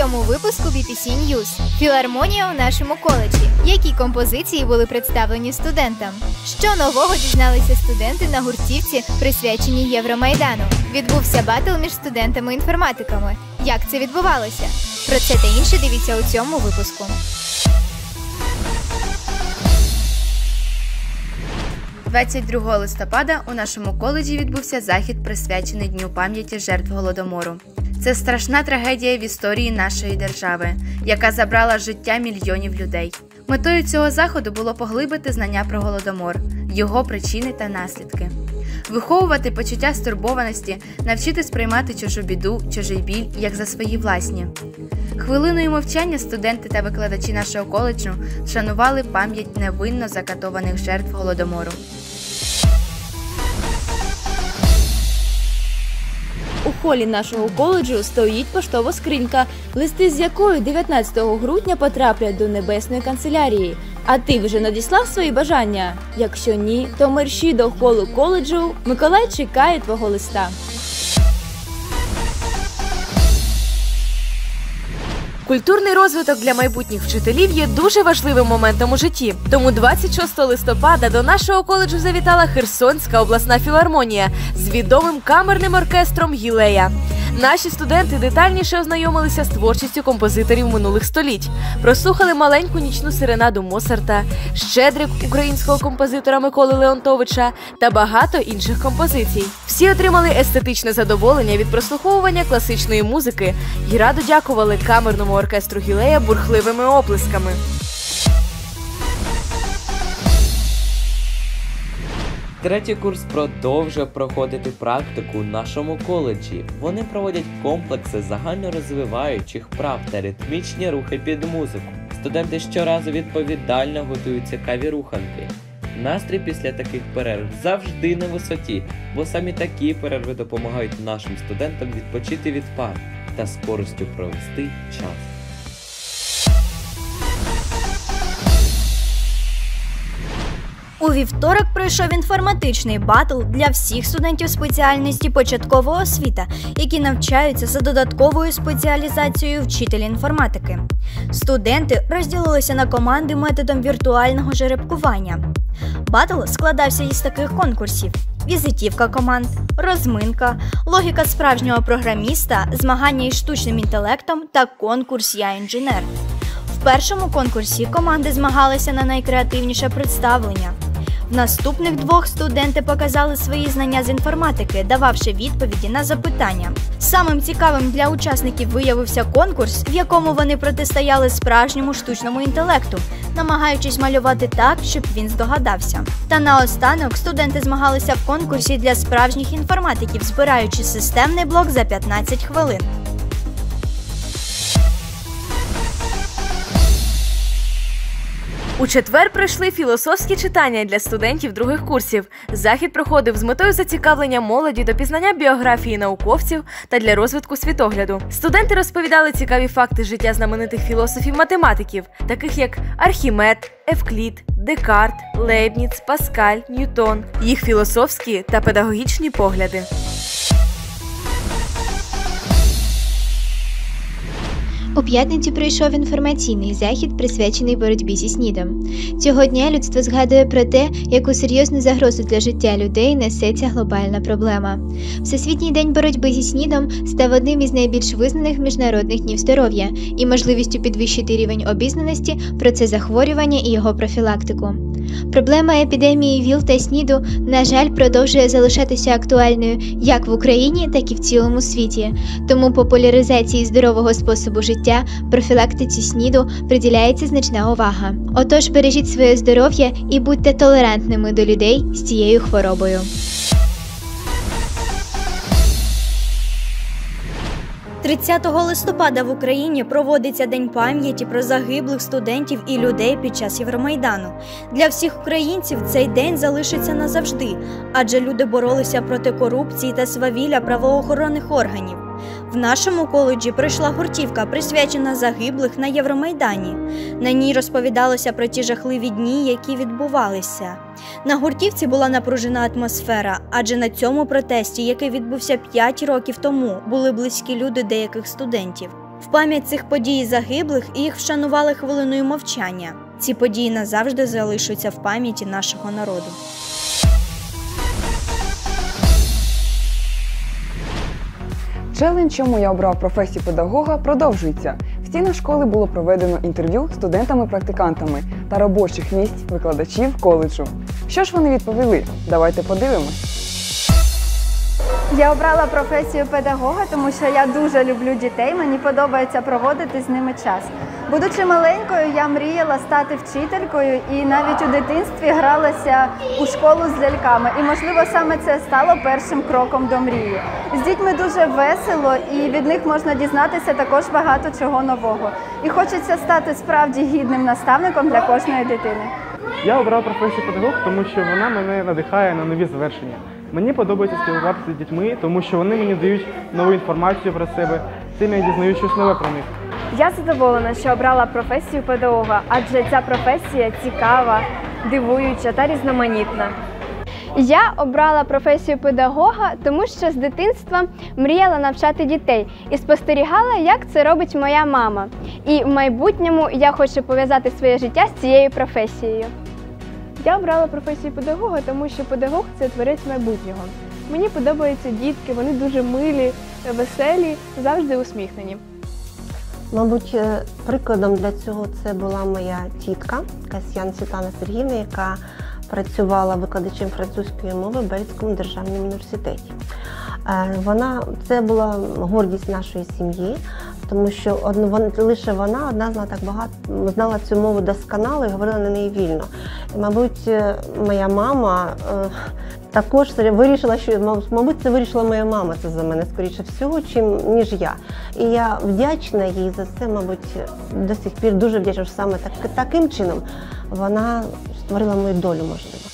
цьому випуску BPC News. Філармонія у нашому коледжі. Які композиції були представлені студентам? Що нового дізналися студенти на гуртівці, присвяченій Євромайдану? Відбувся батл між студентами-інформатиками. Як це відбувалося? Про це та інше дивіться у цьому випуску. – 22 листопада у нашому коледжі відбувся захід, присвячений Дню пам'яті жертв голодомору. Це страшна трагедія в історії нашої держави, яка забрала життя мільйонів людей. Метою цього заходу було поглибити знання про голодомор, його причини та наслідки, виховувати почуття стурбованості, навчити сприймати чужу біду, чужий біль як за свої власні. Хвилиною мовчання студенти та викладачі нашого коледжу вшанували пам'ять невинно закатованих жертв голодомору. Холі нашого коледжу стоїть поштова скринька, листи з якою 19 грудня потраплять до небесної канцелярії. А ти вже надіслав свої бажання? Якщо ні, то мерщі до холу коледжу. Миколай чекає твого листа. Культурний розвиток для майбутніх вчителів є дуже важливим моментом у житті. Тому 26 листопада до нашого коледжу завітала Херсонська обласна філармонія з відомим камерним оркестром Гілея. Наші студенти детальніше ознайомилися з творчістю композиторів минулих століть, прослухали маленьку нічну сиренаду Моцарта, щедрик українського композитора Миколи Леонтовича та багато інших композицій. Всі отримали естетичне задоволення від прослуховування класичної музики і радо дякували камерному оркестру Гілея бурхливими оплесками. Третій курс продовжує проходити практику у нашому коледжі. Вони проводять комплекси загальнорозвиваючих прав та ритмічні рухи під музику. Студенти щоразу відповідально готують цікаві руханки. Настрій після таких перерв завжди на висоті, бо самі такі перерви допомагають нашим студентам відпочити від пар та з користю провести час. У вівторок пройшов інформатичний батл для всіх студентів спеціальності початкова освіта, які навчаються за додатковою спеціалізацією вчитель інформатики. Студенти розділилися на команди методом віртуального жеребкування. Батл складався із таких конкурсів: візитівка команд, розминка, логіка справжнього програміста, змагання із штучним інтелектом та конкурс Я інженер. В першому конкурсі команди змагалися на найкреативніше представлення. Наступних двох студенти показали свої знання з інформатики, дававши відповіді на запитання. Самим цікавим для учасників виявився конкурс, в якому вони протистояли справжньому штучному інтелекту, намагаючись малювати так, щоб він здогадався. Та наостанок студенти змагалися в конкурсі для справжніх інформатиків, збираючи системний блок за 15 хвилин. У четвер пройшли філософські читання для студентів других курсів. Захід проходив з метою зацікавлення молоді до пізнання біографії науковців та для розвитку світогляду. Студенти розповідали цікаві факти життя знаменитих філософів-математиків, таких як Архімед, Евклід, Декарт, Лейбніц, Паскаль, Ньютон, їх філософські та педагогічні погляди. У п'ятницю пройшов інформаційний захід, присвячений боротьбі зі снідом. Цього дня людство згадує про те, яку серйозну загрозу для життя людей несе ця глобальна проблема. Всесвітній день боротьби зі снідом став одним із найбільш визнаних міжнародних днів здоров'я і можливістю підвищити рівень обізнаності про це захворювання і його профілактику. Проблема епідемії ВІЛ та СНІДу, на жаль, продовжує залишатися актуальною як в Україні, так і в цілому світі. Тому популяризації здорового способу життя, профілактиці СНІДу приділяється значна увага. Отож, бережіть своє здоров'я і будьте толерантними до людей з цією хворобою. 30 листопада в Україні проводиться День пам'яті про загиблих студентів і людей під час Євромайдану. Для всіх українців цей день залишиться назавжди, адже люди боролися проти корупції та свавілля правоохоронних органів. В нашому коледжі пройшла гуртівка, присвячена загиблих на Євромайдані. На ній розповідалося про ті жахливі дні, які відбувалися. На гуртівці була напружена атмосфера, адже на цьому протесті, який відбувся 5 років тому, були близькі люди деяких студентів. В пам'ять цих подій загиблих їх вшанували хвилиною мовчання. Ці події назавжди залишаться в пам'яті нашого народу. Челендж, чому я обрав професію педагога, продовжується. В стінах школи було проведено інтерв'ю студентами-практикантами та робочих місць викладачів коледжу. Що ж вони відповіли? Давайте подивимось. Я обрала професію педагога, тому що я дуже люблю дітей. Мені подобається проводити з ними час. Будучи маленькою, я мріяла стати вчителькою і навіть у дитинстві гралася у школу з ляльками. І, можливо, саме це стало першим кроком до мрії. З дітьми дуже весело, і від них можна дізнатися також багато чого нового. І хочеться стати справді гідним наставником для кожної дитини. Я обрав професію педагог, тому що вона мене надихає на нові завершення. Мені подобається спілкуватися з дітьми, тому що вони мені дають нову інформацію про себе, цим я дізнаю щось нове про них. Я задоволена, що обрала професію педагога, адже ця професія цікава, дивуюча та різноманітна. Я обрала професію педагога, тому що з дитинства мріяла навчати дітей і спостерігала, як це робить моя мама. І в майбутньому я хочу пов'язати своє життя з цією професією. Я обрала професію педагога, тому що педагог це творець майбутнього. Мені подобаються дітки, вони дуже милі, веселі, завжди усміхнені. Мабуть, е, прикладом для цього це була моя тітка Касьян Світлана Сергіївна, яка працювала викладачем французької мови в Бельському державному університеті. Е, Вона це була гордість нашої сім'ї, тому що вон- лише вона одна знала так багато знала цю мову досконало і говорила на неї вільно. І, мабуть, е, моя мама е, також вирішила, що мабуть, це вирішила моя мама це за мене скоріше всього, чим ніж я. І я вдячна їй за це, мабуть, до сих пір дуже вдячна, що саме так, таким чином вона створила мою долю, можливо.